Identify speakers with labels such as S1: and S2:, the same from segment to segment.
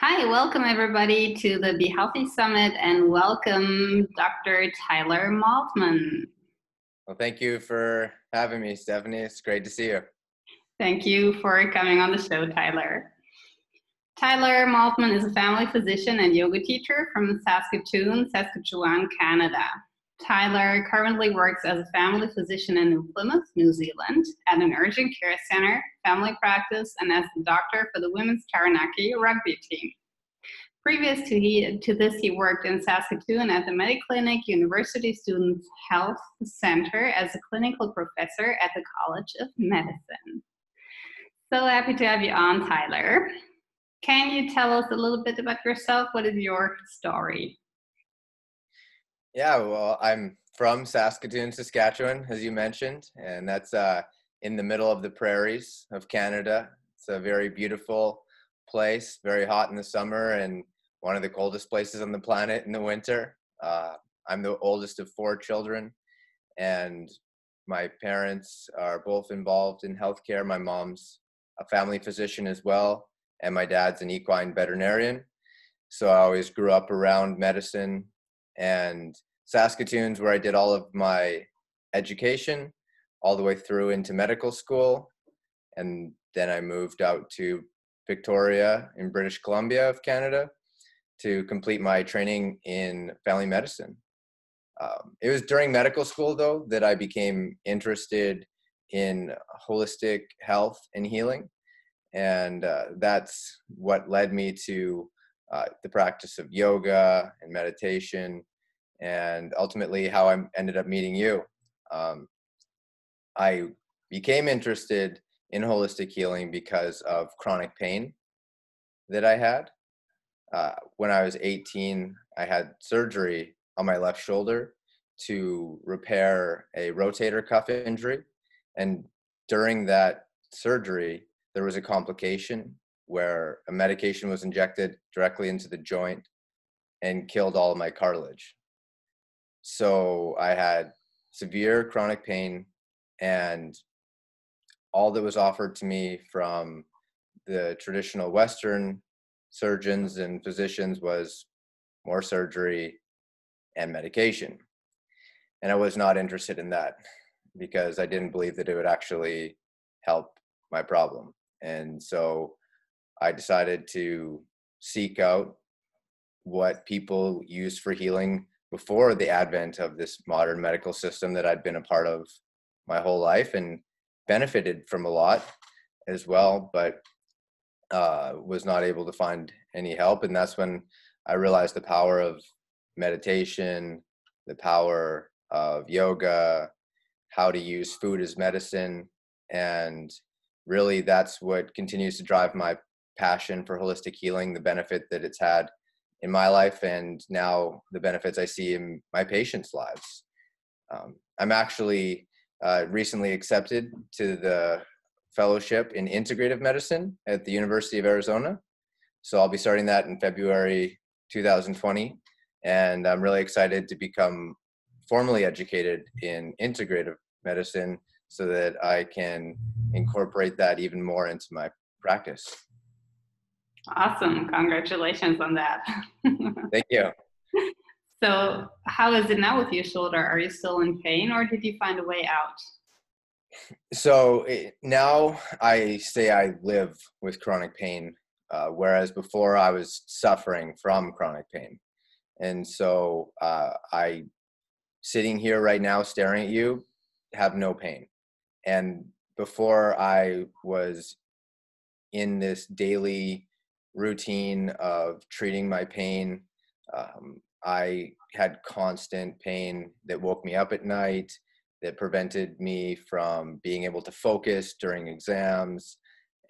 S1: Hi, welcome everybody to the Be Healthy Summit and welcome Dr. Tyler Maltman.
S2: Well, thank you for having me, Stefanie. It's great to see you.
S1: Thank you for coming on the show, Tyler. Tyler Maltman is a family physician and yoga teacher from Saskatoon, Saskatchewan, Canada. Tyler currently works as a family physician in Plymouth, New Zealand, at an urgent care center, family practice, and as the doctor for the women's Taranaki rugby team. Previous to, he, to this, he worked in Saskatoon at the Mediclinic University Students Health Center as a clinical professor at the College of Medicine. So happy to have you on, Tyler. Can you tell us a little bit about yourself? What is your story?
S2: Yeah, well, I'm from Saskatoon, Saskatchewan, as you mentioned, and that's uh, in the middle of the prairies of Canada. It's a very beautiful place, very hot in the summer, and one of the coldest places on the planet in the winter. Uh, I'm the oldest of four children, and my parents are both involved in healthcare. My mom's a family physician as well, and my dad's an equine veterinarian. So I always grew up around medicine and Saskatoon's where I did all of my education, all the way through into medical school, and then I moved out to Victoria in British Columbia of Canada to complete my training in family medicine. Um, it was during medical school though that I became interested in holistic health and healing, and uh, that's what led me to uh, the practice of yoga and meditation and ultimately how I ended up meeting you. Um, I became interested in holistic healing because of chronic pain that I had. Uh, when I was 18, I had surgery on my left shoulder to repair a rotator cuff injury. And during that surgery, there was a complication where a medication was injected directly into the joint and killed all of my cartilage. So I had severe chronic pain, and all that was offered to me from the traditional Western surgeons and physicians was more surgery and medication. And I was not interested in that because I didn't believe that it would actually help my problem. And so I decided to seek out what people use for healing before the advent of this modern medical system that I'd been a part of my whole life and benefited from a lot as well, but uh, was not able to find any help. And that's when I realized the power of meditation, the power of yoga, how to use food as medicine. And really, that's what continues to drive my passion for holistic healing, the benefit that it's had in my life and now the benefits I see in my patients' lives. Um, I'm actually uh, recently accepted to the fellowship in integrative medicine at the University of Arizona. So I'll be starting that in February 2020. And I'm really excited to become formally educated in integrative medicine so that I can incorporate that even more into my practice.
S1: Awesome. Congratulations on that.
S2: Thank you.
S1: So, how is it now with your shoulder? Are you still in pain or did you find a way out?
S2: So, eh, now I say I live with chronic pain, uh, whereas before I was suffering from chronic pain. And so, uh, I, sitting here right now staring at you, have no pain. And before I was in this daily routine of treating my pain. Um, I had constant pain that woke me up at night, that prevented me from being able to focus during exams,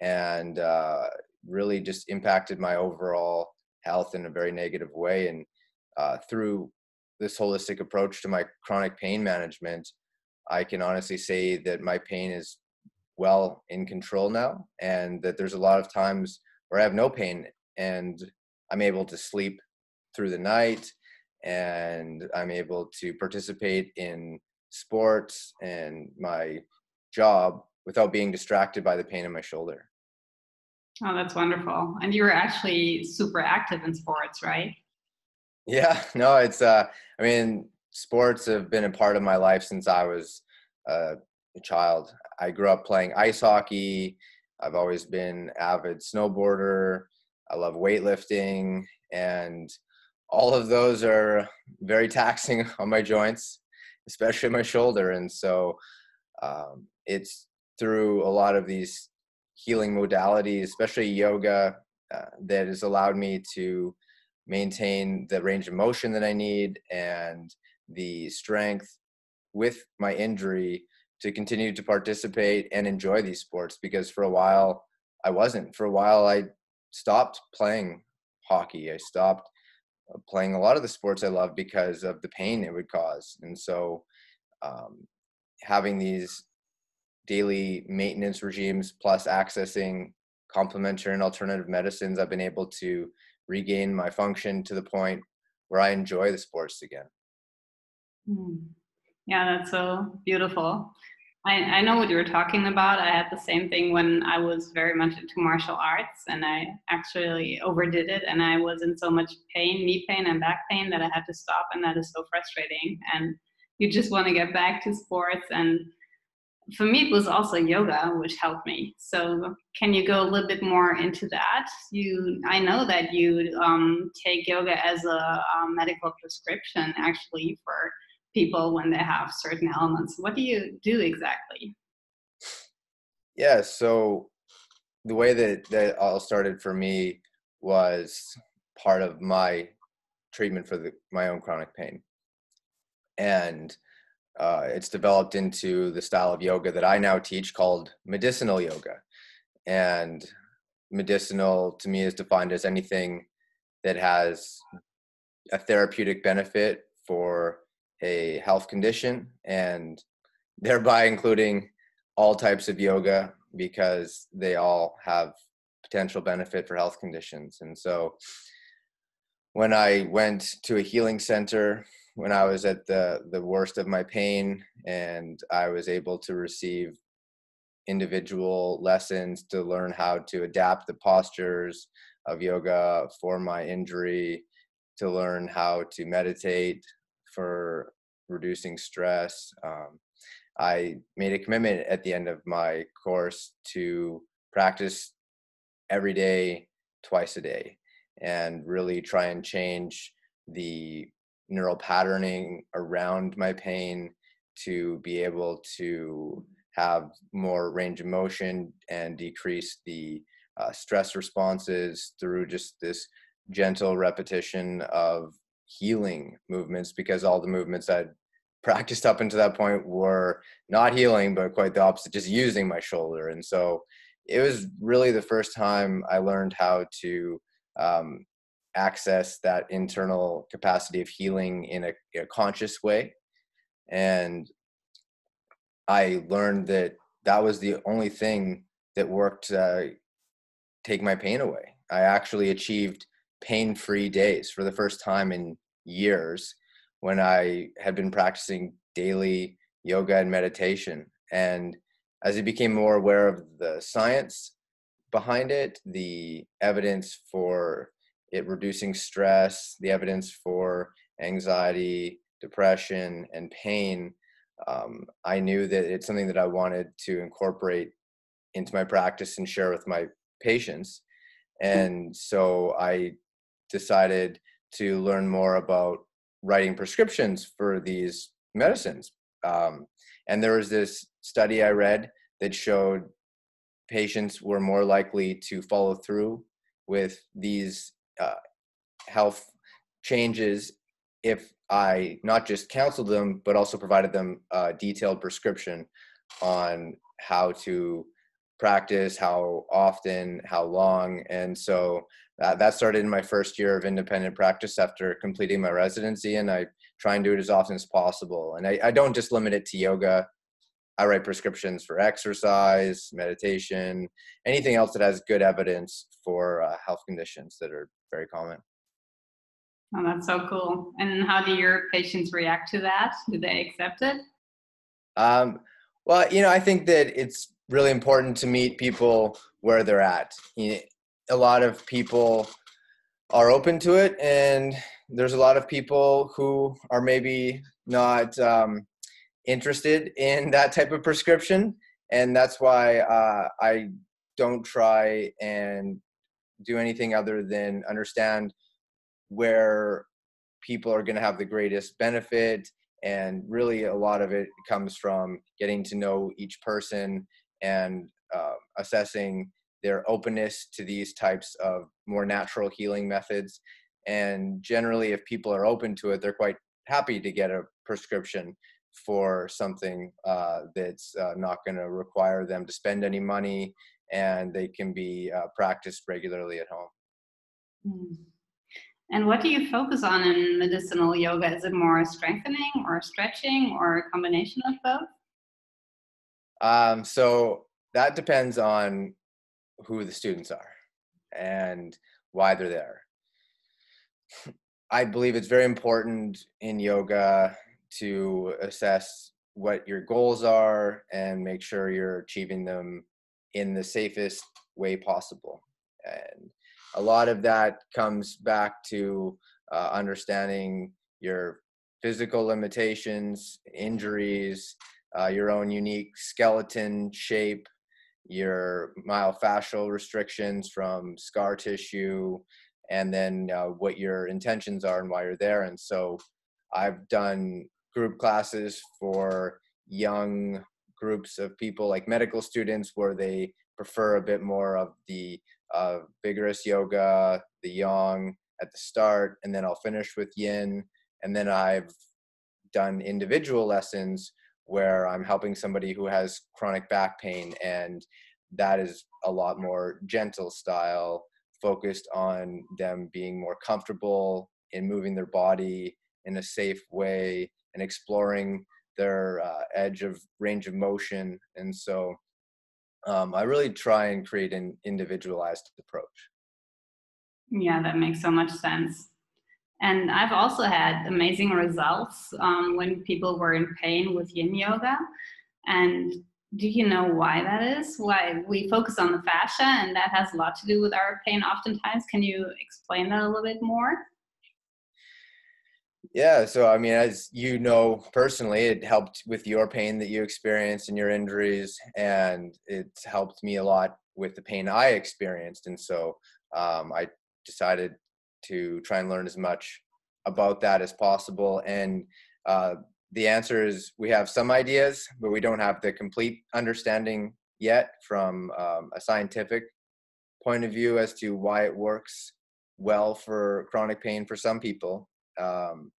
S2: and uh, really just impacted my overall health in a very negative way. And uh, through this holistic approach to my chronic pain management, I can honestly say that my pain is well in control now, and that there's a lot of times where I have no pain and I'm able to sleep through the night and I'm able to participate in sports and my job without being distracted by the pain in my shoulder.
S1: Oh, that's wonderful. And you were actually super active in sports, right?
S2: Yeah, no, it's, uh, I mean, sports have been a part of my life since I was uh, a child. I grew up playing ice hockey. I've always been avid snowboarder. I love weightlifting and all of those are very taxing on my joints, especially my shoulder. And so um, it's through a lot of these healing modalities, especially yoga, uh, that has allowed me to maintain the range of motion that I need and the strength with my injury to continue to participate and enjoy these sports because for a while I wasn't. For a while I stopped playing hockey. I stopped uh, playing a lot of the sports I love because of the pain it would cause. And so um, having these daily maintenance regimes plus accessing complementary and alternative medicines, I've been able to regain my function to the point where I enjoy the sports again.
S1: Hmm. Yeah, that's so beautiful. I, I know what you were talking about. I had the same thing when I was very much into martial arts and I actually overdid it and I was in so much pain, knee pain and back pain that I had to stop and that is so frustrating. And you just want to get back to sports and for me it was also yoga which helped me so can you go a little bit more into that you i know that you um, take yoga as a, a, medical prescription actually for people when they have certain elements. what do you do exactly
S2: yeah so the way that that all started for me was part of my treatment for the, my own chronic pain and uh, it's developed into the style of yoga that I now teach called medicinal yoga. And medicinal to me is defined as anything that has a therapeutic benefit for a health condition and thereby including all types of yoga because they all have potential benefit for health conditions. And so when I went to a healing center when I was at the the worst of my pain, and I was able to receive individual lessons to learn how to adapt the postures of yoga for my injury, to learn how to meditate for reducing stress. Um, I made a commitment at the end of my course to practice every day, twice a day, and really try and change the neural patterning around my pain to be able to have more range of motion and decrease the uh, stress responses through just this gentle repetition of healing movements because all the movements I'd practiced up until that point were not healing but quite the opposite just using my shoulder and so it was really the first time I learned how to um, access that internal capacity of healing in a, a conscious way. And I learned that that was the only thing that worked to take my pain away. I actually achieved pain free days for the first time in years when I had been practicing daily yoga and meditation. And as I became more aware of the science behind it, the evidence for it reducing stress, the evidence for anxiety, depression, and pain, um, I knew that it's something that I wanted to incorporate into my practice and share with my patients. And so I decided to learn more about writing prescriptions for these medicines. Um, and there was this study I read that showed patients were more likely to follow through with these uh, health changes if I not just counseled them, but also provided them a detailed prescription on how to practice, how often, how long. And so that, that started in my first year of independent practice after completing my residency. And I try and do it as often as possible. And I, I don't just limit it to yoga. I write prescriptions for exercise, meditation, anything else that has good evidence for uh, health conditions that are very common.
S1: Oh, that's so cool. And how do your patients react to that? Do they accept it?
S2: Um, Well, you know, I think that it's really important to meet people where they're at. You know, a lot of people are open to it, and there's a lot of people who are maybe not um, interested in that type of prescription, and that's why uh, I don't try and do anything other than understand where people are going to have the greatest benefit and really a lot of it comes from getting to know each person and uh, assessing their openness to these types of more natural healing methods and generally if people are open to it they're quite happy to get a prescription for something uh, that's uh, not going to require them to spend any money and they can be uh, practiced regularly at home.
S1: Mm. And what do you focus on in medicinal yoga? Is it more strengthening or stretching or a combination of both?
S2: Um, so that depends on who the students are and why they're there. I believe it's very important in yoga to assess what your goals are and make sure you're achieving them in the safest way possible. And a lot of that comes back to uh, understanding your physical limitations, injuries, uh, your own unique skeleton shape, your myofascial restrictions from scar tissue, and then uh, what your intentions are and why you're there. And so I've done group classes for young groups of people like medical students where they prefer a bit more of the uh, vigorous yoga, the yang at the start, and then I'll finish with yin. And then I've done individual lessons where I'm helping somebody who has chronic back pain, and that is a lot more gentle style, focused on them being more comfortable in moving their body in a safe way and exploring their uh, edge of range of motion. And so um, I really try and create an individualized approach.
S1: Yeah, that makes so much sense. And I've also had amazing results um, when people were in pain with yin yoga. And do you know why that is? Why we focus on the fascia, and that has a lot to do with our pain oftentimes. Can you explain that a little bit more?
S2: Yeah, so I mean, as you know personally, it helped with your pain that you experienced and your injuries, and it's helped me a lot with the pain I experienced. And so um, I decided to try and learn as much about that as possible. And uh, the answer is we have some ideas, but we don't have the complete understanding yet from um, a scientific point of view as to why it works well for chronic pain for some people um,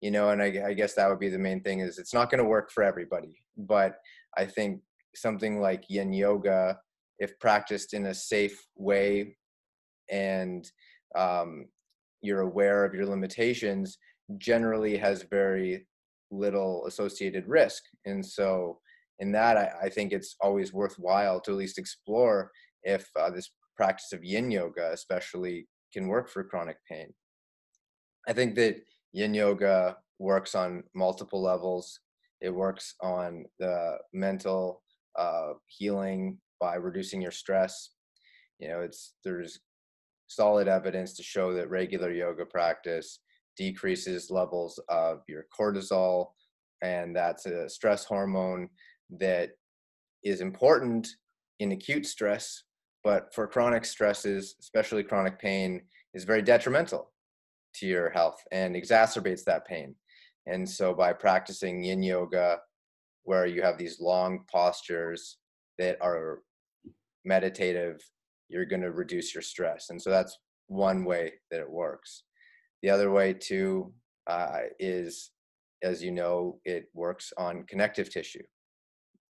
S2: you know and I, I, guess that would be the main thing is it's not going to work for everybody but i think something like yin yoga if practiced in a safe way and um, you're aware of your limitations generally has very little associated risk and so in that i, I think it's always worthwhile to at least explore if uh, this practice of yin yoga especially can work for chronic pain I think that yin yoga works on multiple levels. It works on the mental uh, healing by reducing your stress. You know, it's there's solid evidence to show that regular yoga practice decreases levels of your cortisol, and that's a stress hormone that is important in acute stress, but for chronic stresses, especially chronic pain, is very detrimental to your health and exacerbates that pain. And so by practicing yin yoga, where you have these long postures that are meditative, you're going to reduce your stress. And so that's one way that it works. The other way too uh, is, as you know, it works on connective tissue.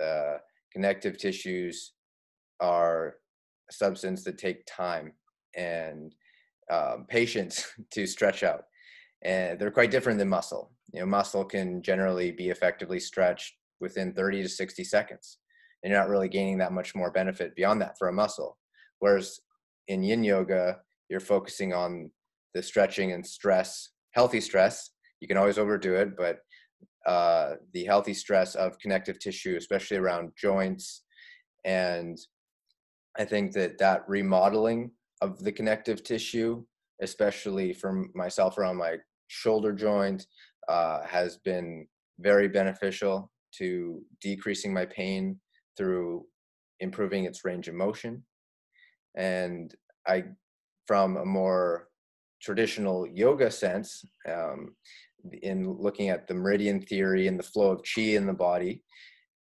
S2: Uh, connective tissues are a substance that take time and um, patience to stretch out. And they're quite different than muscle. You know, muscle can generally be effectively stretched within 30 to 60 seconds. And you're not really gaining that much more benefit beyond that for a muscle. Whereas in yin yoga, you're focusing on the stretching and stress, healthy stress. You can always overdo it, but uh, the healthy stress of connective tissue, especially around joints. And I think that that remodeling of the connective tissue, especially for myself around my shoulder joint, uh, has been very beneficial to decreasing my pain through improving its range of motion. And I, from a more traditional yoga sense, um, in looking at the meridian theory and the flow of chi in the body,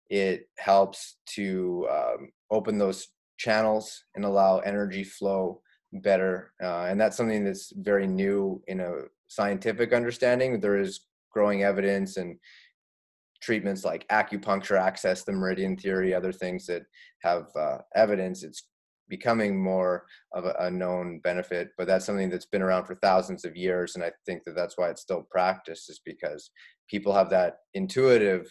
S2: it helps to um, open those channels and allow energy flow better. Uh, and that's something that's very new in a scientific understanding. There is growing evidence and treatments like acupuncture access the meridian theory, other things that have uh, evidence. It's becoming more of a, a, known benefit but that's something that's been around for thousands of years and i think that that's why it's still practiced is because people have that intuitive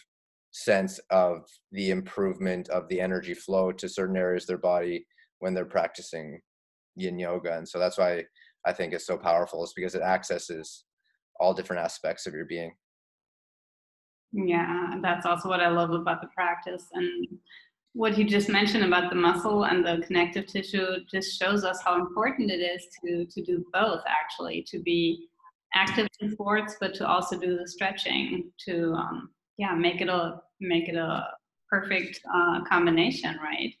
S2: sense of the improvement of the energy flow to certain areas of their body when they're practicing yin yoga and so that's why i think it's so powerful is because it accesses all different aspects of your being.
S1: Yeah that's also what i love about the practice and what you just mentioned about the muscle and the connective tissue just shows us how important it is to to do both actually to be active in sports but to also do the stretching to um, yeah make it a make it a perfect uh, combination right?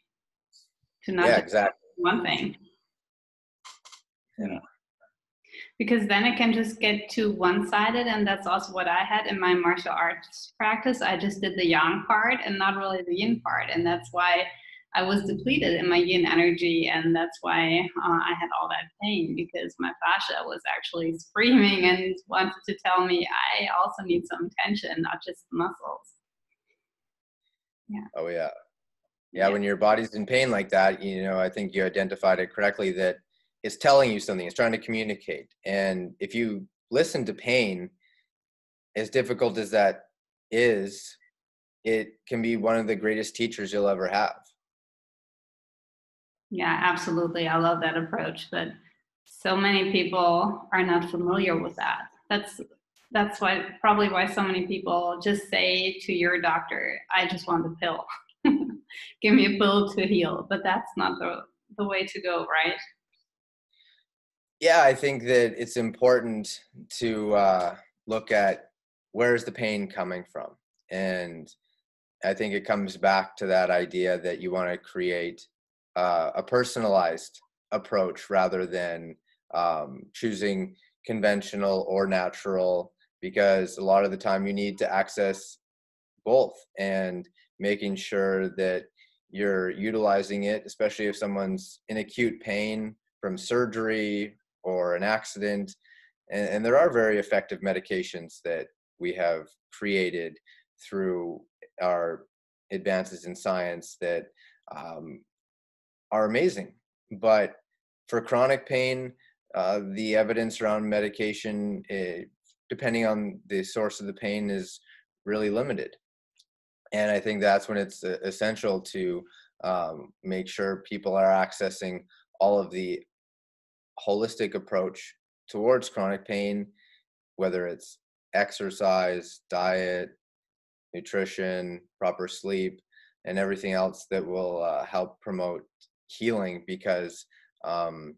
S2: To not yeah, exactly.
S1: one thing. Yeah because then it can just get too one-sided and that's also what i had in my martial arts practice. I just did the yang part and not really the yin part and that's why i was depleted in my yin energy and that's why uh, i had all that pain because my fascia was actually screaming and wanted to tell me i also need some tension not just muscles.
S2: Yeah oh yeah. Yeah, yeah. when your body's in pain like that you know i think you identified it correctly that it's telling you something it's trying to communicate. And if you listen to pain as difficult as that is it can be one of the greatest teachers you'll ever have.
S1: Yeah absolutely. I love that approach but so many people are not familiar with that. That's that's why probably why so many people just say to your doctor i just want the pill. Give me a pill to heal. But that's not the the way to go right
S2: yeah, I think that it's important to uh, look at where's the pain coming from, and I think it comes back to that idea that you want to create uh, a personalized approach rather than um, choosing conventional or natural, because a lot of the time you need to access both and making sure that you're utilizing it, especially if someone's in acute pain from surgery or an accident. And, and there are very effective medications that we have created through our advances in science that um, are amazing. But for chronic pain, uh, the evidence around medication, eh, depending on the source of the pain, is really limited. And I think that's when it's uh, essential to um, make sure people are accessing all of the holistic approach towards chronic pain, whether it's exercise, diet, nutrition, proper sleep, and everything else that will uh, help promote healing. Because, um,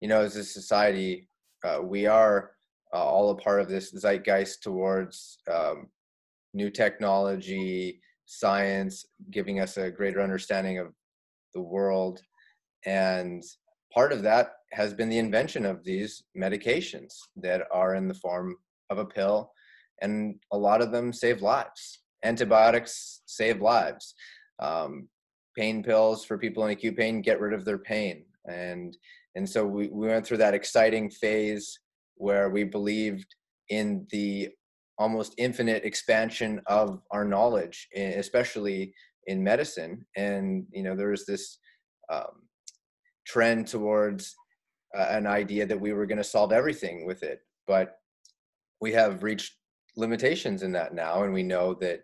S2: you know, as a society, uh, we are uh, all a part of this zeitgeist towards um, new technology, science, giving us a greater understanding of the world. And part of that has been the invention of these medications that are in the form of a pill and a lot of them save lives. Antibiotics save lives. Um, pain pills for people in acute pain get rid of their pain. And and so we, we went through that exciting phase where we believed in the almost infinite expansion of our knowledge especially in medicine. And you know there was this um, trend towards an idea that we were going to solve everything with it but we have reached limitations in that now and we know that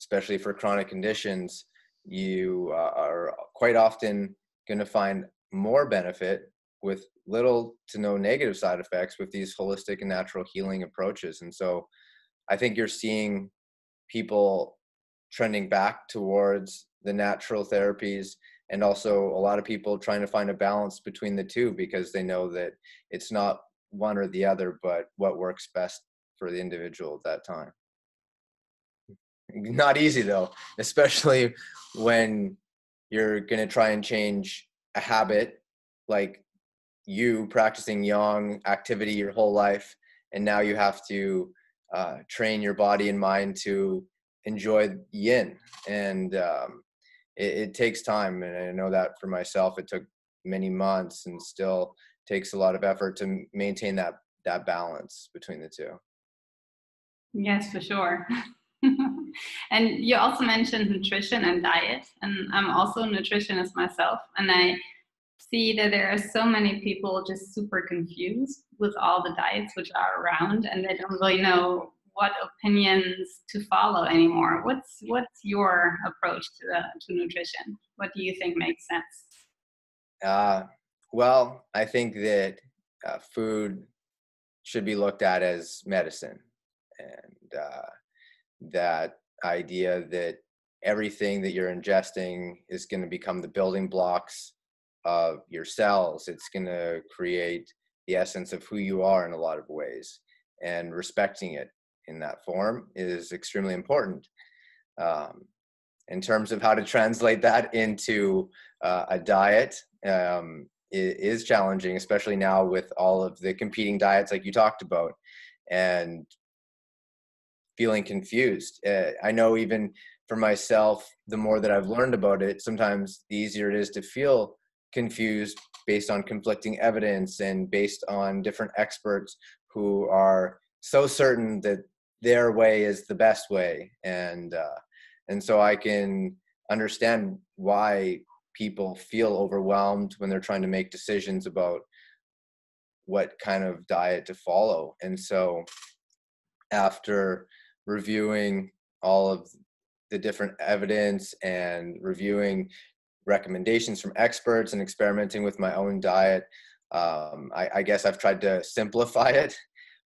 S2: especially for chronic conditions you uh, are quite often going to find more benefit with little to no negative side effects with these holistic and natural healing approaches and so i think you're seeing people trending back towards the natural therapies and also a lot of people trying to find a balance between the two because they know that it's not one or the other but what works best for the individual at that time. Not easy though especially when you're going to try and change a habit like you practicing yang activity your whole life and now you have to uh, train your body and mind to enjoy yin and um, it, it, takes time and i know that for myself it took many months and still takes a lot of effort to maintain that that balance between the two.
S1: Yes for sure. And you also mentioned nutrition and diet and i'm also a nutritionist myself and i see that there are so many people just super confused with all the diets which are around and they don't really know what opinions to follow anymore. What's what's your approach to the, to nutrition? What do you think makes sense?
S2: Uh, well, I think that uh, food should be looked at as medicine, and uh, that idea that everything that you're ingesting is going to become the building blocks of your cells. It's going to create the essence of who you are in a lot of ways, and respecting it in that form is extremely important. Um, in terms of how to translate that into uh, a diet, um, it is challenging, especially now with all of the competing diets like you talked about, and feeling confused. Uh, I know even for myself, the more that I've learned about it, sometimes the easier it is to feel confused based on conflicting evidence and based on different experts who are so certain that their way is the best way. And uh, and so i can understand why people feel overwhelmed when they're trying to make decisions about what kind of diet to follow. And so after reviewing all of the different evidence and reviewing recommendations from experts and experimenting with my own diet um, I, I guess i've tried to simplify it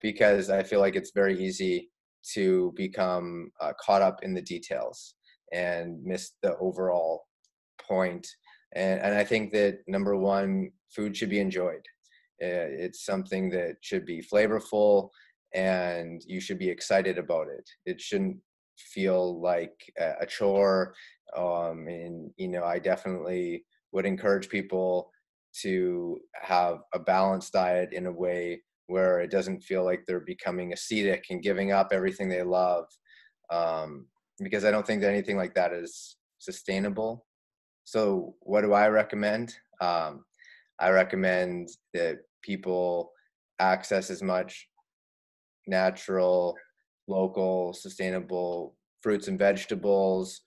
S2: because i feel like it's very easy to become uh, caught up in the details and miss the overall point. And, and I think that number one, food should be enjoyed. It's something that should be flavorful and you should be excited about it. It shouldn't feel like a chore. Um, and, you know, I definitely would encourage people to have a balanced diet in a way where it doesn't feel like they're becoming ascetic and giving up everything they love um, because i don't think that anything like that is sustainable. So what do i recommend? Um, i recommend that people access as much natural local sustainable fruits and vegetables.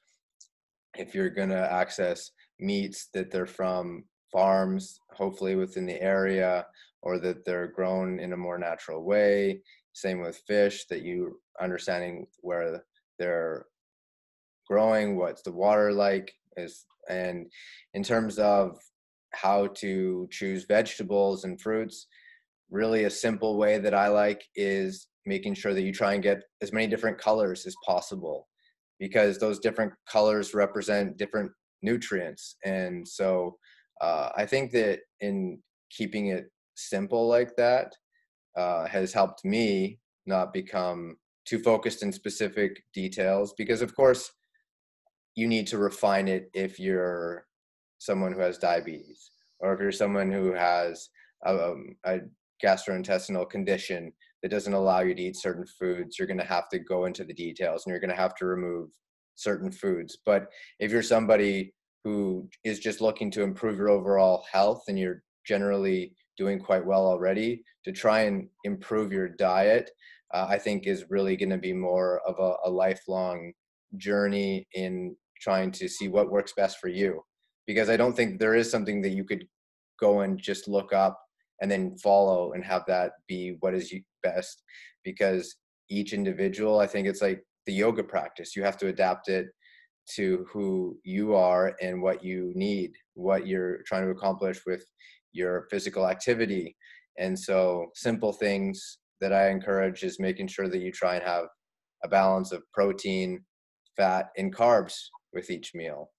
S2: If you're going to access meats that they're from farms hopefully within the area or that they're grown in a more natural way. Same with fish, that you understanding where they're growing, what's the water like is, and in terms of how to choose vegetables and fruits, really a simple way that I like is making sure that you try and get as many different colors as possible because those different colors represent different nutrients. And so uh, I think that in keeping it simple like that uh, has helped me not become too focused in specific details because of course you need to refine it if you're someone who has diabetes or if you're someone who has um, a gastrointestinal condition that doesn't allow you to eat certain foods you're going to have to go into the details and you're going to have to remove certain foods. But if you're somebody who is just looking to improve your overall health and you're generally doing quite well already to try and improve your diet uh, i think is really going to be more of a, a lifelong journey in trying to see what works best for you. Because i don't think there is something that you could go and just look up and then follow and have that be what is best. Because each individual i think it's like the yoga practice you have to adapt it to who you are and what you need what you're trying to accomplish with your physical activity. And so, simple things that I encourage is making sure that you try and have a balance of protein, fat, and carbs with each meal.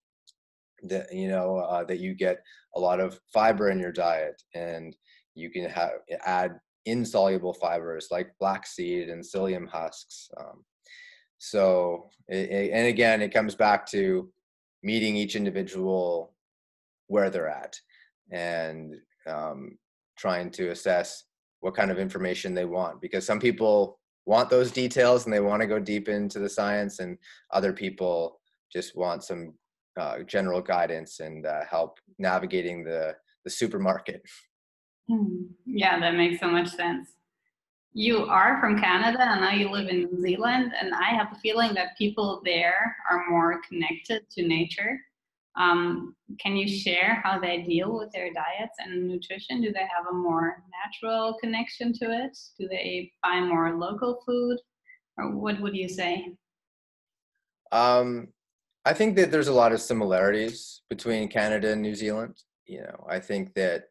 S2: That you know uh, that you get a lot of fiber in your diet, and you can have add insoluble fibers like flaxseed and psyllium husks. Um, so, it, it, and again, it comes back to meeting each individual where they're at and um, trying to assess what kind of information they want because some people want those details and they want to go deep into the science and other people just want some uh, general guidance and uh, help navigating the the supermarket.
S1: Hmm. yeah that makes so much sense. You are from canada and now you live in new zealand and i have a feeling that people there are more connected to nature um, can you share how they deal with their diets and nutrition? Do they have a more natural connection to it? Do they buy more local food? Or what would you say?
S2: Um, I think that there's a lot of similarities between Canada and New Zealand. You know, I think that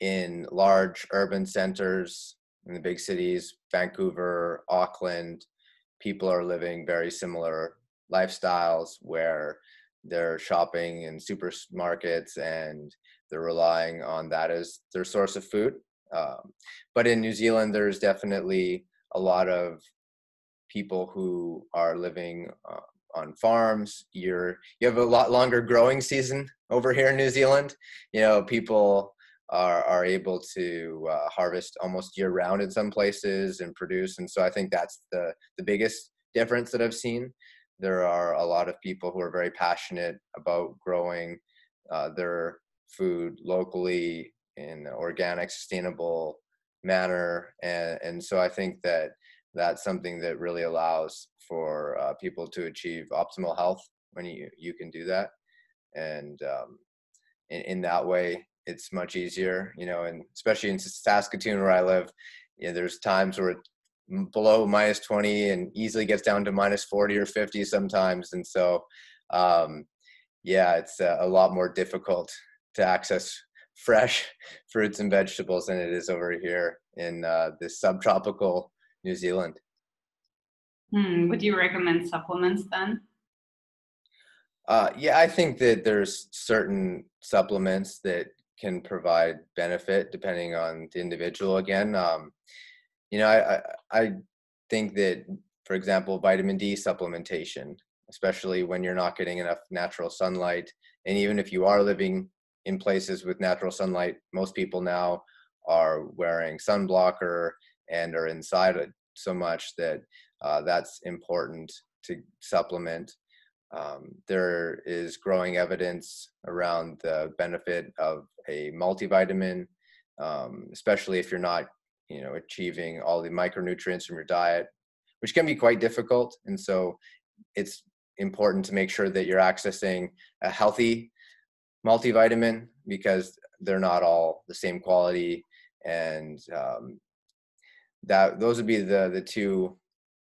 S2: in large urban centers in the big cities, Vancouver, Auckland, people are living very similar lifestyles where they're shopping in supermarkets and they're relying on that as their source of food. Um, but in New Zealand, there's definitely a lot of people who are living uh, on farms. You're you have a lot longer growing season over here in New Zealand. You know, people are are able to uh, harvest almost year round in some places and produce, and so I think that's the the biggest difference that I've seen there are a lot of people who are very passionate about growing uh, their food locally in an organic, sustainable manner, and and so I think that that's something that really allows for uh, people to achieve optimal health when you you can do that, and um, in, in that way it's much easier, you know, and especially in Saskatoon where I live, you know, there's times where below minus 20 and easily gets down to minus 40 or 50 sometimes. And so, um, yeah, it's uh, a lot more difficult to access fresh fruits and vegetables than it is over here in uh, this subtropical New Zealand.
S1: Hmm. Would you recommend supplements then?
S2: Uh, yeah, I think that there's certain supplements that can provide benefit depending on the individual. Again, um, you know, I, I, think that, for example, vitamin D supplementation, especially when you're not getting enough natural sunlight, and even if you are living in places with natural sunlight, most people now are wearing sunblocker and are inside so much that uh, that's important to supplement. Um, there is growing evidence around the benefit of a multivitamin, um, especially if you're not you know achieving all the micronutrients from your diet which can be quite difficult and so it's important to make sure that you're accessing a healthy multivitamin because they're not all the same quality and um, that those would be the the two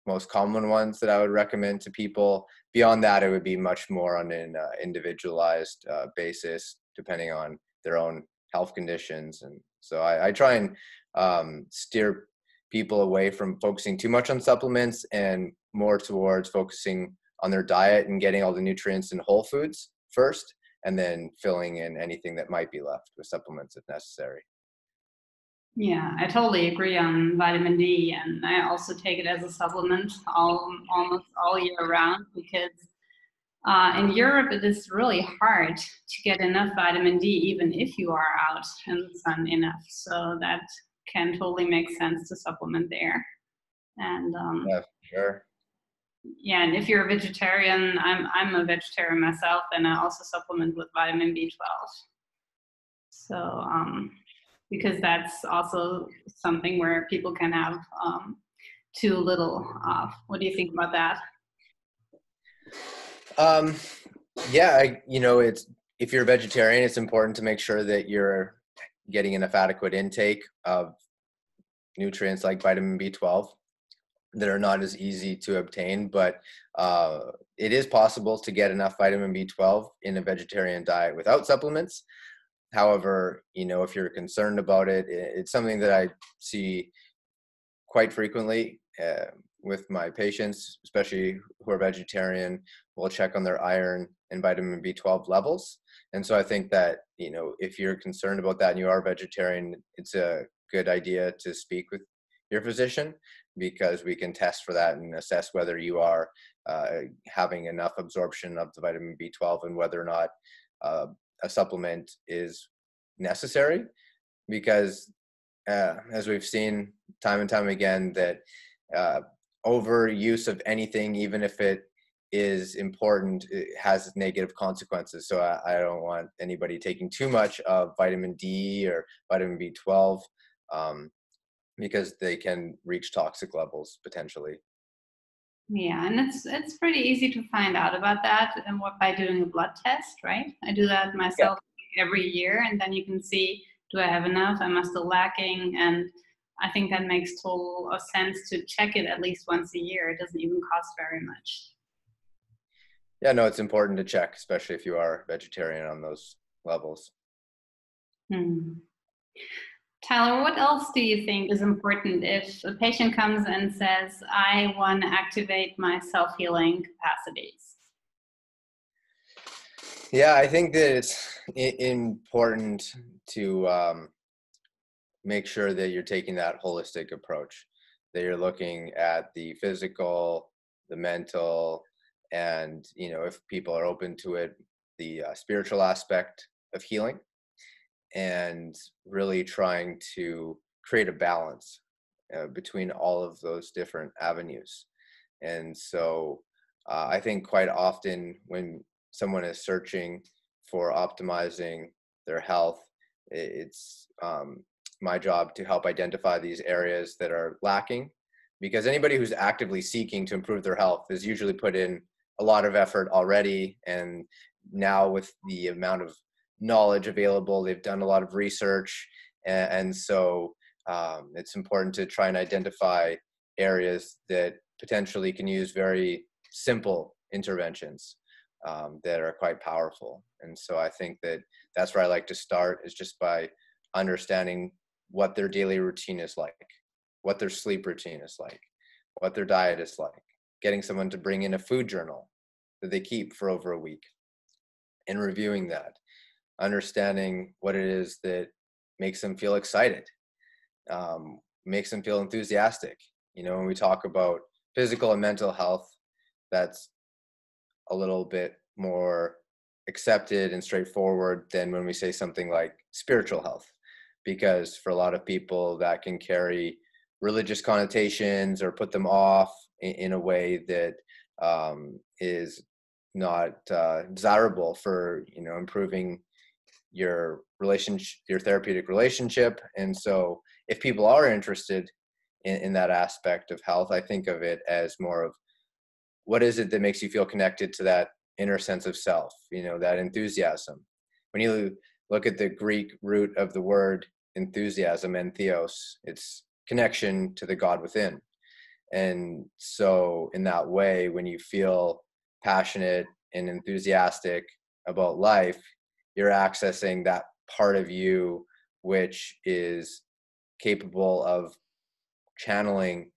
S2: most common ones that I would recommend to people. Beyond that, it would be much more on an uh, individualized uh, basis, depending on their own health conditions. And so I, I try and um, steer people away from focusing too much on supplements and more towards focusing on their diet and getting all the nutrients in whole foods first and then filling in anything that might be left with supplements if necessary.
S1: Yeah, I totally agree on vitamin D, and I also take it as a supplement all almost all year round because uh, in Europe it is really hard to get enough vitamin D, even if you are out in the sun enough. So that can totally make sense to supplement there. And um,
S2: yeah, sure.
S1: Yeah, and if you're a vegetarian, I'm I'm a vegetarian myself, and I also supplement with vitamin B12. So um, because that's also something where people can have um, too little of. What do you think about that?
S2: Um, yeah, I, you know, it's if you're a vegetarian, it's important to make sure that you're getting enough adequate intake of nutrients like vitamin B12 that are not as easy to obtain, but uh, it is possible to get enough vitamin B12 in a vegetarian diet without supplements. However, you know, if you're concerned about it, it's something that I see quite frequently. Uh, with my patients, especially who are vegetarian, we'll check on their iron and vitamin B12 levels. And so I think that, you know, if you're concerned about that and you are vegetarian, it's a good idea to speak with your physician because we can test for that and assess whether you are uh, having enough absorption of the vitamin B12 and whether or not uh, a supplement is necessary. Because uh, as we've seen time and time again, that uh, overuse of anything, even if it is important, it has negative consequences. So I, I, don't want anybody taking too much of vitamin D or vitamin B12 um, because they can reach toxic levels potentially.
S1: Yeah, and it's it's pretty easy to find out about that and what by doing a blood test, right? I do that myself yeah. every year, and then you can see do I have enough? Am I still lacking? And I think that makes total sense to check it at least once a year. It doesn't even cost very much.
S2: Yeah, no, it's important to check, especially if you are vegetarian on those levels.
S1: Hmm. Tyler, what else do you think is important if a patient comes and says, I want to activate my self healing capacities?
S2: Yeah, I think that it's important to um, make sure that you're taking that holistic approach, that you're looking at the physical, the mental, and you know if people are open to it, the uh, spiritual aspect of healing, and really trying to create a balance uh, between all of those different avenues. And so uh, I think quite often when someone is searching for optimizing their health, it's um, my job to help identify these areas that are lacking because anybody who's actively seeking to improve their health is usually put in a lot of effort already and now with the amount of knowledge available they've done a lot of research and, so um, it's important to try and identify areas that potentially can use very simple interventions um, that are quite powerful. And so i think that that's where i like to start is just by understanding what their daily routine is like, what their sleep routine is like, what their diet is like, getting someone to bring in a food journal that they keep for over a week and reviewing that, understanding what it is that makes them feel excited, um, makes them feel enthusiastic. You know, when we talk about physical and mental health, that's a little bit more accepted and straightforward than when we say something like spiritual health because for a lot of people that can carry religious connotations or put them off in, in a way that um, is not uh, desirable for you know improving your relationship your therapeutic relationship. And so if people are interested in, in that aspect of health i think of it as more of what is it that makes you feel connected to that inner sense of self? You know that enthusiasm. When you look at the greek root of the word enthusiasm and theos. It's connection to the god within. And so in that way when you feel passionate and enthusiastic about life you're accessing that part of you which is capable of channeling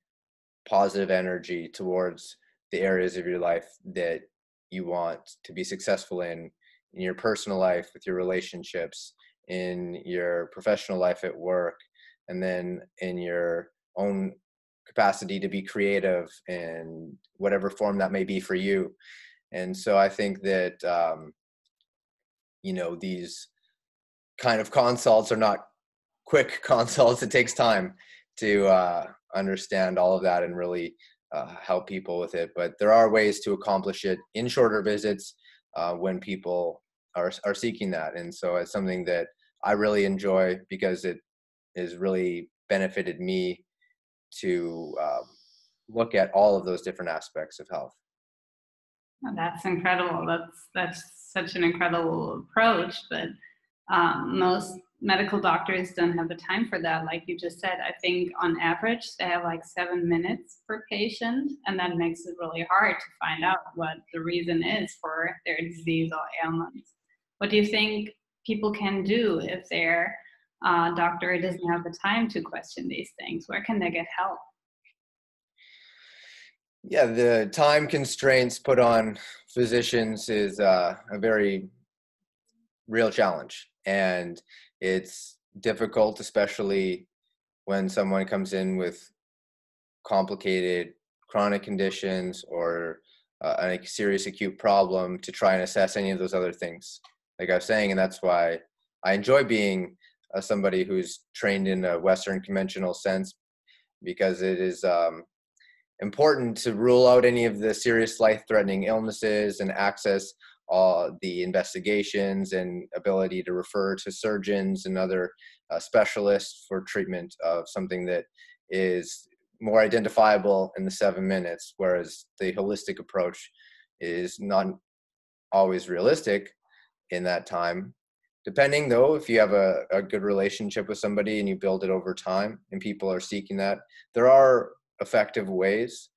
S2: positive energy towards the areas of your life that you want to be successful in in your personal life with your relationships in your professional life at work and then in your own capacity to be creative in whatever form that may be for you. And so i think that um, you know these kind of consults are not quick consults it takes time to uh, understand all of that and really uh, help people with it. But there are ways to accomplish it in shorter visits uh, when people are are seeking that, and so it's something that I really enjoy because it has really benefited me to um, look at all of those different aspects of health.
S1: Oh, that's incredible. That's that's such an incredible approach, but um, most medical doctors don't have the time for that. Like you just said, I think on average they have like seven minutes per patient, and that makes it really hard to find out what the reason is for their disease or ailments. What do you think people can do if their uh, doctor doesn't have the time to question these things? Where can they get help?
S2: Yeah, the time constraints put on physicians is uh, a very real challenge, and it's difficult, especially when someone comes in with complicated chronic conditions or uh, a serious acute problem to try and assess any of those other things. Like I was saying, and that's why I enjoy being uh, somebody who's trained in a Western conventional sense because it is um, important to rule out any of the serious life-threatening illnesses and access all the investigations and ability to refer to surgeons and other uh, specialists for treatment of something that is more identifiable in the seven minutes, whereas the holistic approach is not always realistic in that time. Depending though, if you have a, a good relationship with somebody and you build it over time and people are seeking that, there are effective ways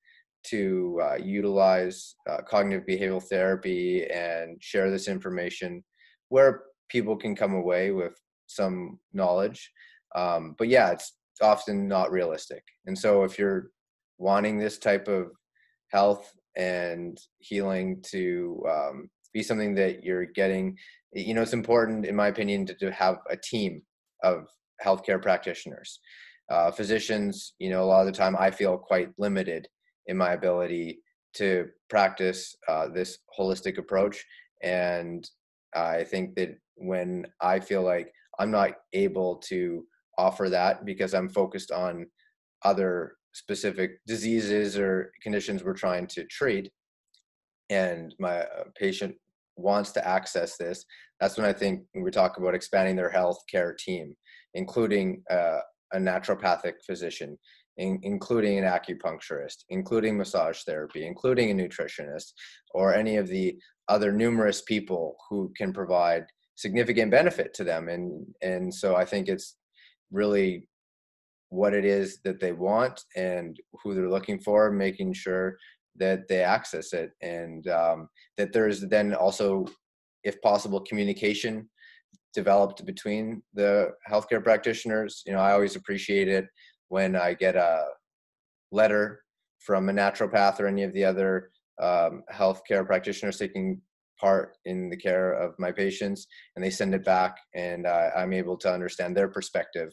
S2: to uh, utilize uh, cognitive behavioral therapy and share this information where people can come away with some knowledge. Um, but yeah, it's often not realistic. And so if you're wanting this type of health and healing to um, be something that you're getting, you know, it's important, in my opinion, to, to have a team of healthcare practitioners. Uh, physicians, you know, a lot of the time I feel quite limited in my ability to practice uh, this holistic approach. And I think that when I feel like I'm not able to offer that because I'm focused on other specific diseases or conditions we're trying to treat, and my uh, patient wants to access this, that's when I think we talk about expanding their health care team, including uh, a naturopathic physician, in, including an acupuncturist, including massage therapy, including a nutritionist, or any of the other numerous people who can provide significant benefit to them. And and so I think it's really what it is that they want and who they're looking for, making sure that they access it, and um, that there's then also, if possible, communication developed between the healthcare practitioners. You know, I always appreciate it when I get a letter from a naturopath or any of the other um, healthcare practitioners taking part in the care of my patients and they send it back and uh, i'm able to understand their perspective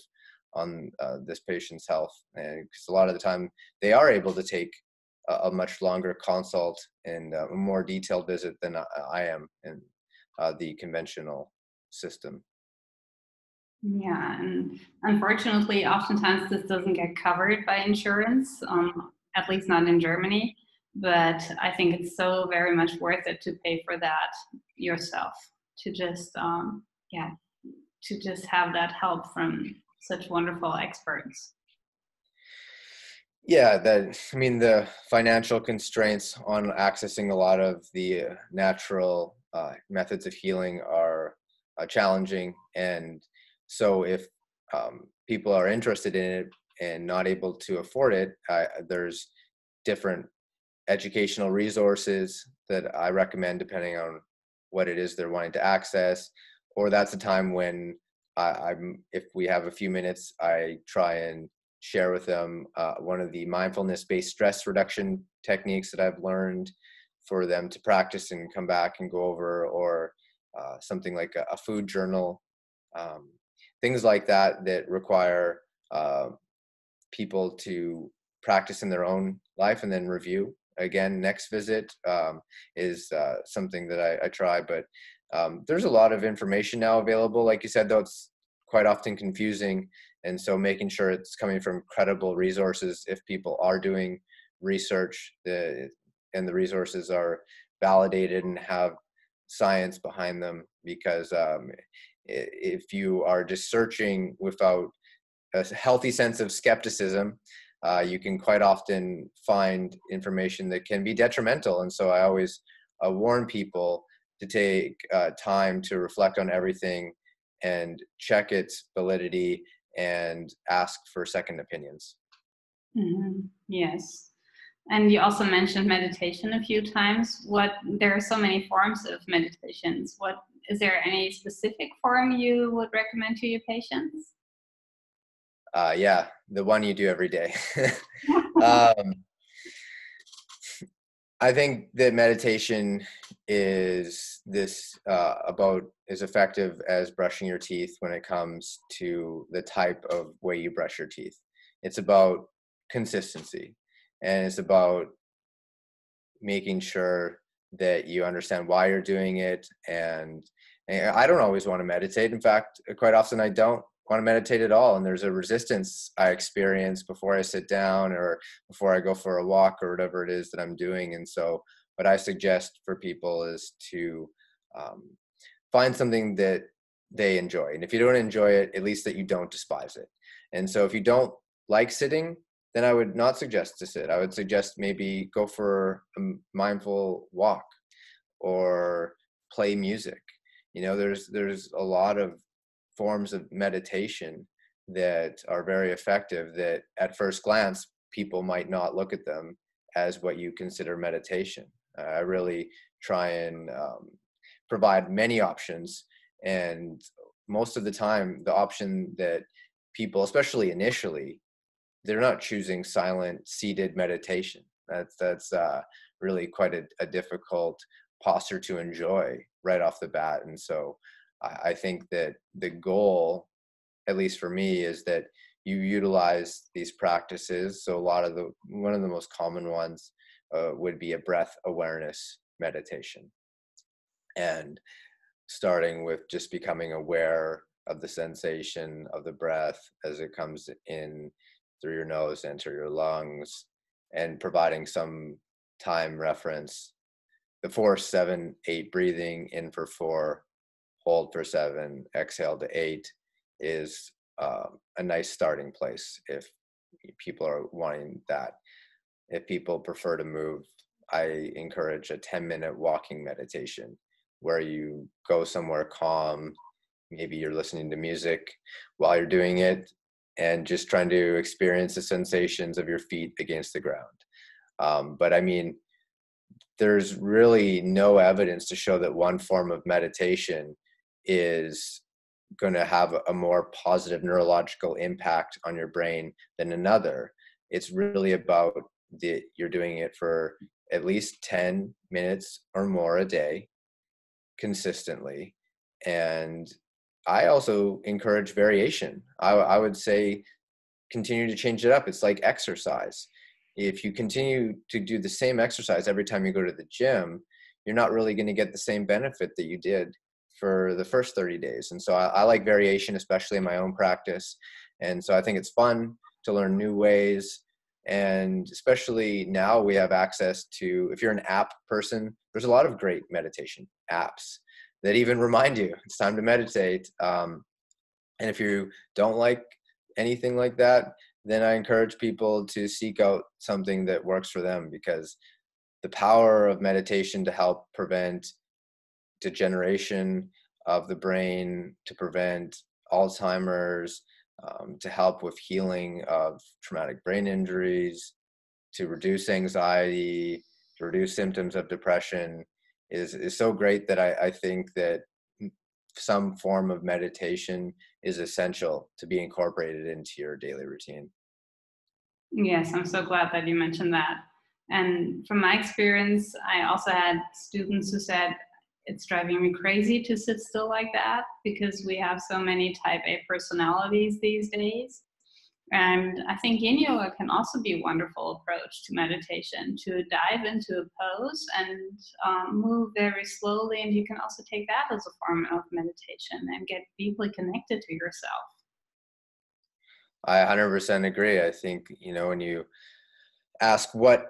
S2: on uh, this patient's health and because a lot of the time they are able to take a, much longer consult and uh, a more detailed visit than i, I am in uh, the conventional system
S1: yeah, and unfortunately, oftentimes this doesn't get covered by insurance, um, at least not in Germany. But I think it's so very much worth it to pay for that yourself, to just, um, yeah, to just have that help from such wonderful experts.
S2: Yeah, that I mean the financial constraints on accessing a lot of the natural uh, methods of healing are uh, challenging, and so if um, people are interested in it and not able to afford it, I, there's different educational resources that I recommend depending on what it is they're wanting to access. Or that's a time when I, am if we have a few minutes, I try and share with them uh, one of the mindfulness-based stress reduction techniques that I've learned for them to practice and come back and go over, or uh, something like a, a, food journal. Um, things like that that require uh, people to practice in their own life and then review again next visit um, is uh, something that I, I try but um, there's a lot of information now available like you said though it's quite often confusing and so making sure it's coming from credible resources if people are doing research the, and the resources are validated and have science behind them because um, if you are just searching without a healthy sense of skepticism, uh, you can quite often find information that can be detrimental. And so I always uh, warn people to take uh, time to reflect on everything and check its validity and ask for second opinions.
S1: Mm-hmm. Yes. And you also mentioned meditation a few times. What there are so many forms of meditations. What is there any specific form you would recommend to your patients?
S2: Uh, yeah, the one you do every day. um, I think that meditation is this uh, about as effective as brushing your teeth when it comes to the type of way you brush your teeth. It's about consistency and it's about making sure that you understand why you're doing it and, and I don't always want to meditate. In fact, quite often I don't want to meditate at all and there's a resistance i experience before i sit down or before i go for a walk or whatever it is that i'm doing and so what i suggest for people is to um, find something that they enjoy and if you don't enjoy it at least that you don't despise it. And so if you don't like sitting then i would not suggest to sit. I would suggest maybe go for a mindful walk or play music. You know there's there's a lot of forms of meditation that are very effective that at first glance people might not look at them as what you consider meditation i really try and um, provide many options and most of the time the option that people especially initially they're not choosing silent seated meditation that's that's uh, really quite a, a difficult posture to enjoy right off the bat and so I think that the goal, at least for me, is that you utilize these practices. So a lot of the one of the most common ones uh, would be a breath awareness meditation, and starting with just becoming aware of the sensation of the breath as it comes in through your nose, enter your lungs, and providing some time reference. The four, seven, eight breathing in for four, hold for seven, exhale to eight is uh, a nice starting place if people are wanting that. If people prefer to move, I encourage a 10 minute walking meditation where you go somewhere calm. Maybe you're listening to music while you're doing it and just trying to experience the sensations of your feet against the ground. Um, but I mean, there's really no evidence to show that one form of meditation is going to have a more positive neurological impact on your brain than another it's really about the you're doing it for at least 10 minutes or more a day consistently and i also encourage variation i, I would say continue to change it up it's like exercise if you continue to do the same exercise every time you go to the gym you're not really going to get the same benefit that you did for the first 30 days. And so I, I, like variation, especially in my own practice. And so I think it's fun to learn new ways. And especially now we have access to, if you're an app person, there's a lot of great meditation apps that even remind you it's time to meditate. Um, and if you don't like anything like that, then I encourage people to seek out something that works for them because the power of meditation to help prevent degeneration of the brain, to prevent Alzheimer's, um, to help with healing of traumatic brain injuries, to reduce anxiety, to reduce symptoms of depression is, is so great that I, I think that some form of meditation is essential to be incorporated into your daily routine.
S1: Yes, I'm so glad that you mentioned that. And from my experience, I also had students who said, it's driving me crazy to sit still like that because we have so many type A personalities these days. And I think yin yoga can also be a wonderful approach to meditation to dive into a pose and um, move very slowly. And you can also take that as a form of meditation and get deeply connected to yourself.
S2: I 100% agree. I think, you know, when you ask what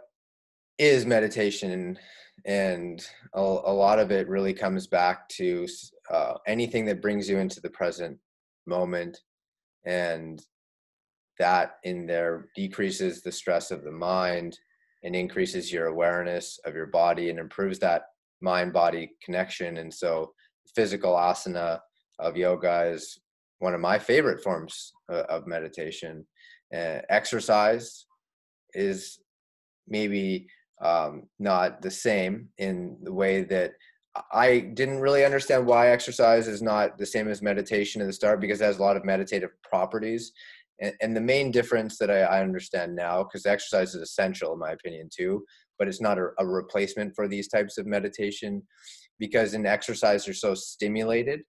S2: is meditation and a, a lot of it really comes back to uh, anything that brings you into the present moment. And that in there decreases the stress of the mind and increases your awareness of your body and improves that mind body connection. And so physical asana of yoga is one of my favorite forms uh, of meditation. Uh, exercise is maybe um, not the same in the way that I didn't really understand why exercise is not the same as meditation at the start because it has a lot of meditative properties. And, and the main difference that I, I understand now, because exercise is essential in my opinion too, but it's not a, a replacement for these types of meditation because in exercise you're so stimulated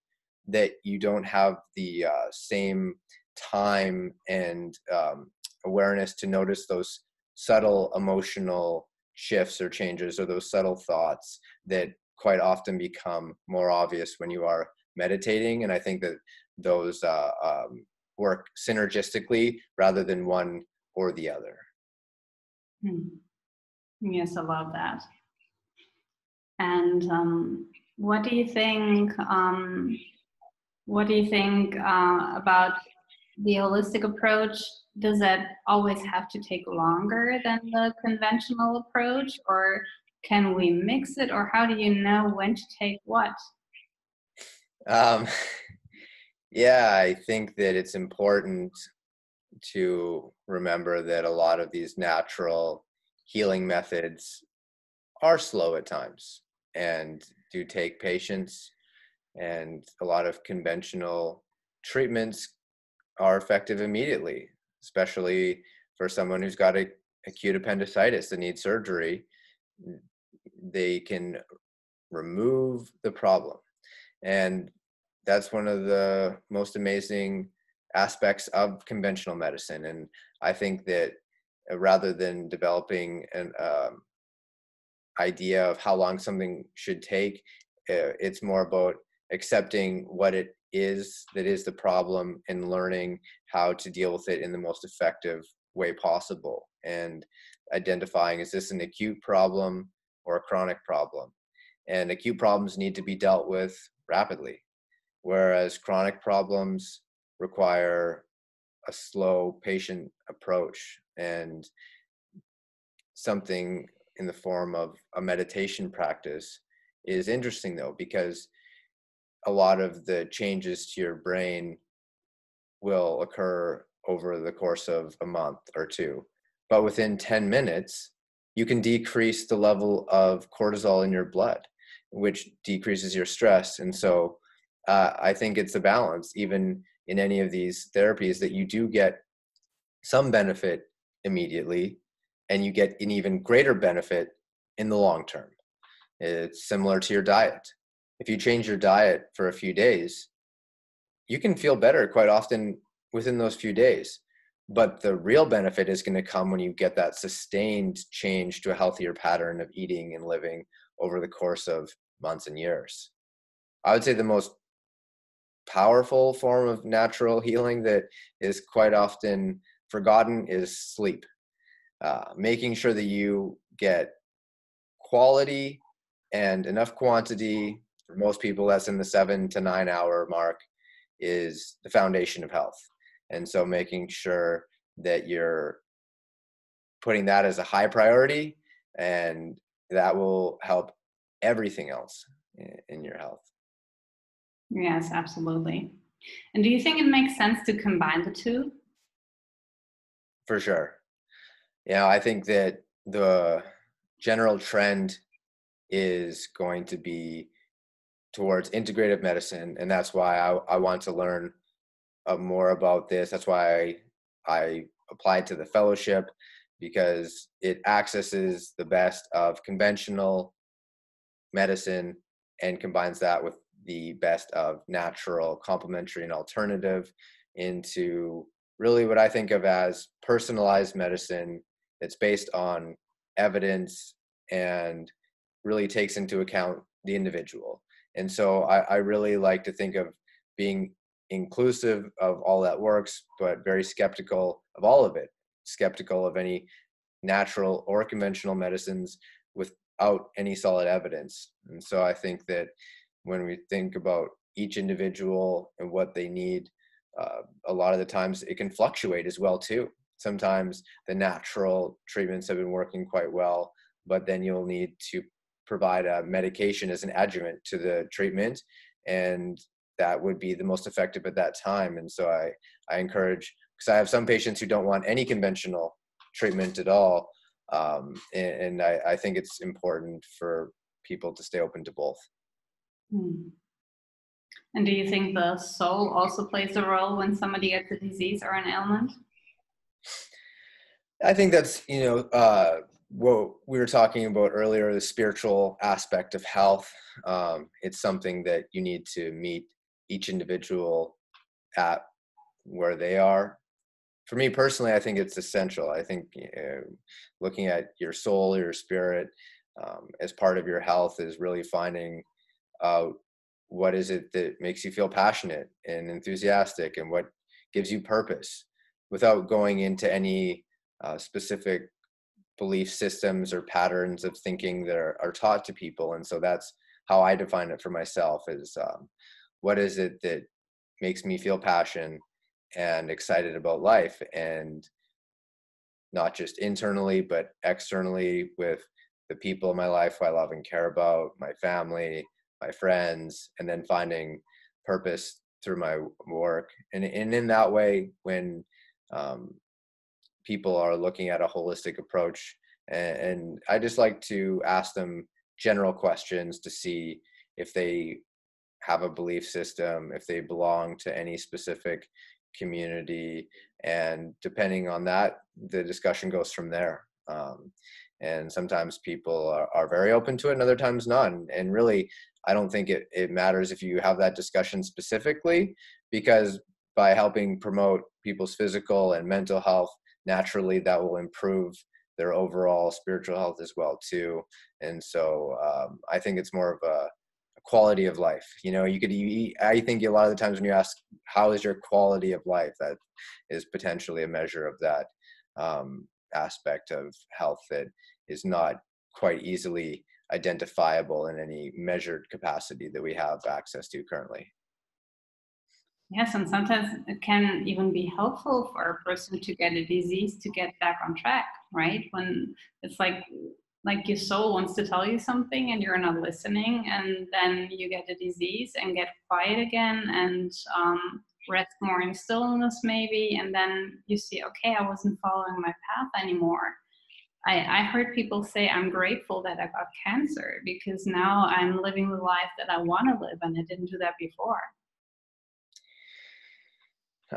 S2: that you don't have the uh, same time and um, awareness to notice those subtle emotional shifts or changes or those subtle thoughts that quite often become more obvious when you are meditating. And i think that those uh, um, work synergistically rather than one or the other.
S1: Hmm. yes i love that. And um, what do you think um, what do you think uh, about the holistic approach does that always have to take longer than the conventional approach or can we mix it or how do you know when to take what?
S2: Um, yeah i think that it's important to remember that a lot of these natural healing methods are slow at times and do take patience and a lot of conventional treatments are effective immediately, especially for someone who's got a acute appendicitis that needs surgery. They can remove the problem. And that's one of the most amazing aspects of conventional medicine. And I think that uh, rather than developing an um, idea of how long something should take, uh, it's more about accepting what it is that is the problem and learning how to deal with it in the most effective way possible and identifying is this an acute problem or a chronic problem? And acute problems need to be dealt with rapidly whereas chronic problems require a slow patient approach and something in the form of a meditation practice is interesting though because a lot of the changes to your brain will occur over the course of a month or two. But within 10 minutes, you can decrease the level of cortisol in your blood, which decreases your stress. And so uh, I think it's a balance, even in any of these therapies, that you do get some benefit immediately and you get an even greater benefit in the long term. It's similar to your diet if you change your diet for a few days, you can feel better quite often within those few days. But the real benefit is going to come when you get that sustained change to a healthier pattern of eating and living over the course of months and years. I would say the most powerful form of natural healing that is quite often forgotten is sleep. Uh, making sure that you get quality and enough quantity for most people that's in the seven to nine hour mark is the foundation of health. And so making sure that you're putting that as a high priority and that will help everything else in your health.
S1: Yes absolutely. And do you think it makes sense to combine the two?
S2: For sure. Yeah i think that the general trend is going to be towards integrative medicine, and that's why I, I want to learn uh, more about this. That's why I, I applied to the fellowship because it accesses the best of conventional medicine and combines that with the best of natural, complementary, and alternative into really what I think of as personalized medicine that's based on evidence and really takes into account the individual. And so I, I really like to think of being inclusive of all that works, but very skeptical of all of it, skeptical of any natural or conventional medicines without any solid evidence. And so I think that when we think about each individual and what they need, uh, a lot of the times it can fluctuate as well too. Sometimes the natural treatments have been working quite well, but then you'll need to provide a medication as an adjuvant to the treatment and that would be the most effective at that time. And so i i encourage because i have some patients who don't want any conventional treatment at all um, and, and I, I, think it's important for people to stay open to both.
S1: Hmm. and do you think the soul also plays a role when somebody gets a disease or an ailment?
S2: I think that's you know uh, what we were talking about earlier, the spiritual aspect of health, um, it's something that you need to meet each individual at where they are. For me personally, I think it's essential. I think uh, looking at your soul, your spirit, um, as part of your health is really finding out what is it that makes you feel passionate and enthusiastic and what gives you purpose without going into any uh, specific belief systems or patterns of thinking that are, are, taught to people and so that's how i define it for myself is um, what is it that makes me feel passion and excited about life? And not just internally but externally with the people in my life who i love and care about my family my friends and then finding purpose through my work. And, and in that way when um, people are looking at a holistic approach and, and i just like to ask them general questions to see if they have a belief system if they belong to any specific community and depending on that the discussion goes from there. Um, and sometimes people are, are, very open to it and other times not and, and really I don't think it, it matters if you have that discussion specifically because by helping promote people's physical and mental health, naturally that will improve their overall spiritual health as well too. And so um, I think it's more of a, quality of life. You know, you could. You, I think a lot of the times when you ask how is your quality of life, that is potentially a measure of that um, aspect of health that is not quite easily identifiable in any measured capacity that we have access to currently.
S1: Yes, and sometimes it can even be helpful for a person to get a disease to get back on track, right? When it's like like your soul wants to tell you something and you're not listening, and then you get a disease and get quiet again and um, rest more in stillness, maybe, and then you see, okay, I wasn't following my path anymore. I, I heard people say I'm grateful that I got cancer because now I'm living the life that I want to live and I didn't do that before.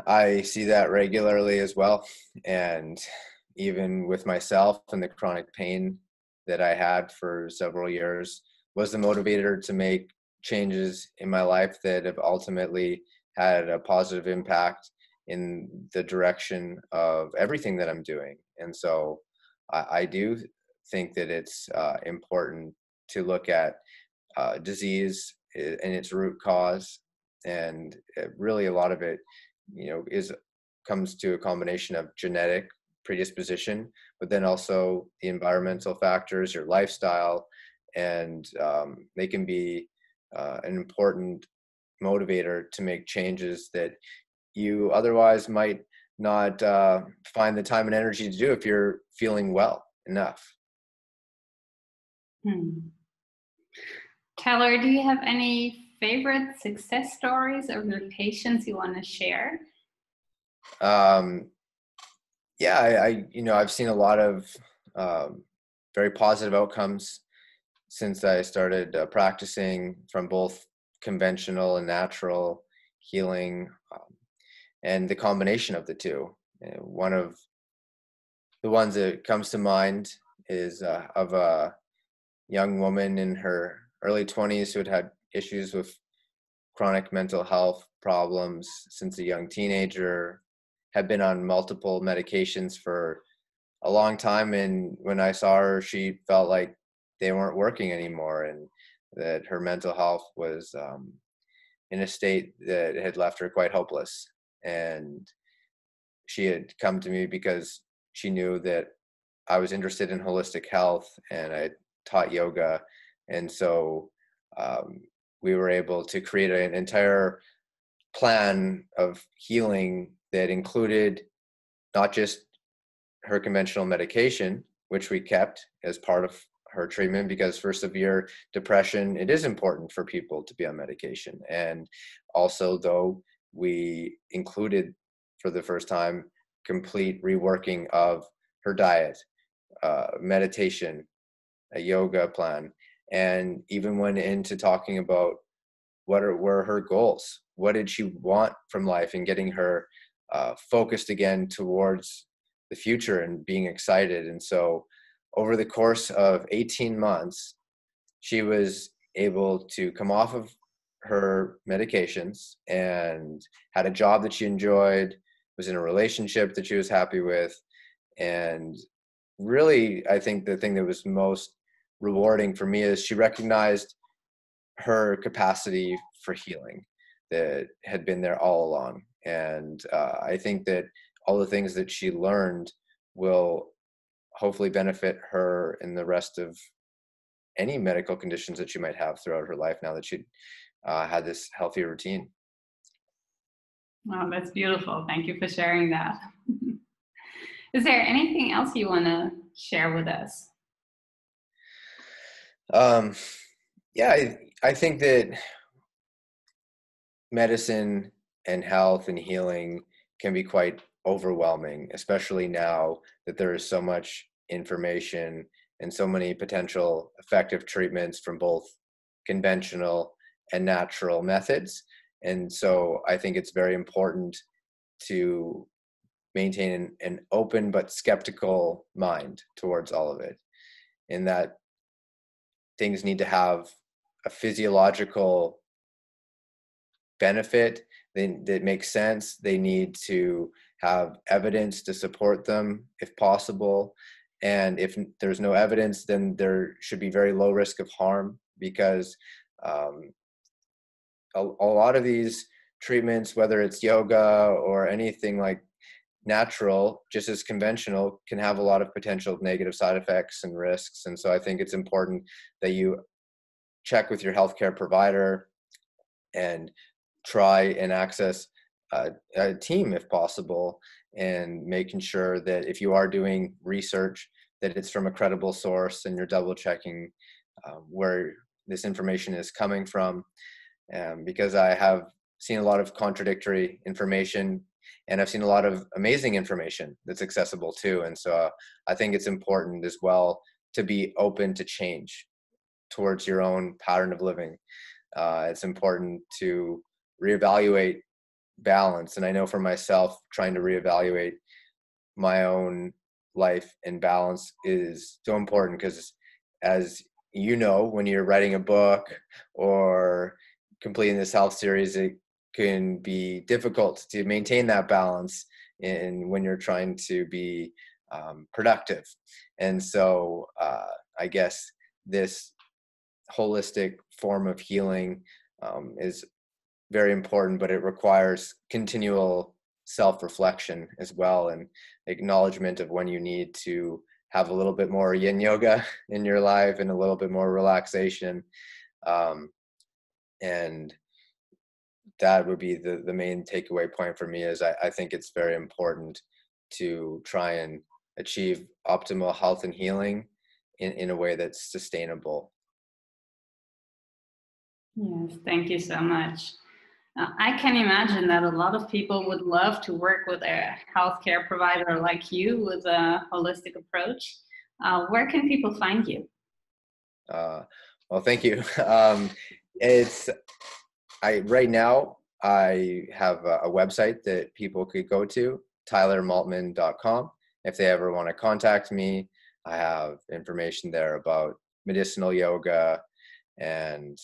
S2: I see that regularly as well. And even with myself and the chronic pain that I had for several years was the motivator to make changes in my life that have ultimately had a positive impact in the direction of everything that I'm doing. And so I, I do think that it's uh, important to look at uh, disease and its root cause, and uh, really a lot of it, you know, is comes to a combination of genetic predisposition, but then also the environmental factors, your lifestyle, and um, they can be uh, an important motivator to make changes that you otherwise might not uh, find the time and energy to do if you're feeling well enough.
S1: Hmm. Tyler, do you have any favorite success stories of your patients you want to share?
S2: Um, yeah, I, I, you know I've seen a lot of um, very positive outcomes since I started uh, practicing from both conventional and natural healing. Um, and the combination of the two. Uh, one of the ones that comes to mind is uh, of a young woman in her early 20s who had had issues with chronic mental health problems since a young teenager, had been on multiple medications for a long time. And when I saw her, she felt like they weren't working anymore and that her mental health was um, in a state that had left her quite hopeless and she had come to me because she knew that I was interested in holistic health and I taught yoga, and so um, we were able to create an entire plan of healing that included not just her conventional medication, which we kept as part of her treatment because for severe depression it is important for people to be on medication. And also though we included for the first time complete reworking of her diet, uh, meditation, a yoga plan, and even went into talking about what are, were her goals. What did she want from life and getting her uh, focused again towards the future and being excited. And so over the course of 18 months, she was able to come off of her medications and had a job that she enjoyed, was in a relationship that she was happy with, and really, I think the thing that was most rewarding for me is she recognized her capacity for healing that had been there all along. And uh, I think that all the things that she learned will hopefully benefit her in the rest of any medical conditions that she might have throughout her life now that she uh, had this healthy routine.
S1: Wow, that's beautiful. Thank you for sharing that. Is there anything else you want to share with us?
S2: Um, yeah, I, I think that medicine and health and healing can be quite overwhelming, especially now that there is so much information and so many potential effective treatments from both conventional and natural methods. And so I think it's very important to maintain an, an open but skeptical mind towards all of it, in that things need to have a physiological benefit that makes sense. They need to have evidence to support them if possible. And if there's no evidence, then there should be very low risk of harm because um, a, a lot of these treatments, whether it's yoga or anything like natural, just as conventional, can have a lot of potential negative side effects and risks. And so I think it's important that you check with your healthcare provider and try and access a, a team if possible and making sure that if you are doing research that it's from a credible source and you're double checking um, where this information is coming from um, because i have seen a lot of contradictory information and i've seen a lot of amazing information that's accessible too and so uh, i think it's important as well to be open to change towards your own pattern of living uh, it's important to reevaluate balance. And I know for myself, trying to reevaluate my own life and balance is so important because, as you know, when you're writing a book or completing this health series, it can be difficult to maintain that balance in when you're trying to be um, productive. And so, uh, I guess this holistic form of healing um, is very important, but it requires continual self reflection as well and acknowledgement of when you need to have a little bit more yin yoga in your life and a little bit more relaxation. Um, and that would be the, the main takeaway point for me is I, I think it's very important to try and achieve optimal health and healing in, in a way that's sustainable.
S1: Yes, thank you so much. Uh, I can imagine that a lot of people would love to work with a healthcare provider like you with a holistic approach. Uh, where can people find you?
S2: Uh, well, thank you. Um, it's I right now I have a, a, website that people could go to tylermaltman.com. If they ever want to contact me, I have information there about medicinal yoga and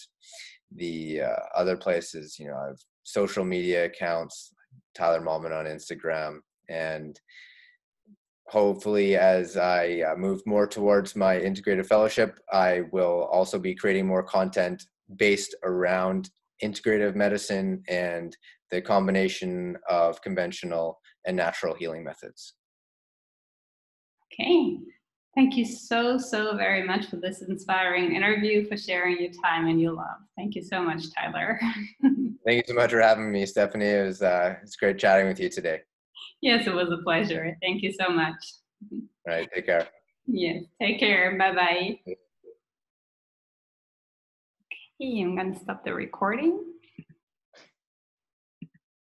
S2: the uh, other places, you know, I've social media accounts, Tyler Maltman on Instagram, and hopefully as I uh, move more towards my integrative fellowship, I will also be creating more content based around integrative medicine and the combination of conventional and natural healing methods.
S1: Okay, Thank you so, so very much for this inspiring interview, for sharing your time and your love. Thank you so much, Tyler.
S2: Thank you so much for having me, Stefanie. It was, uh, it's great chatting with you today.
S1: Yes, it was a pleasure. Thank you so much.
S2: All right, take care.
S1: Yes, take care. Bye bye. Okay, I'm to stop the recording.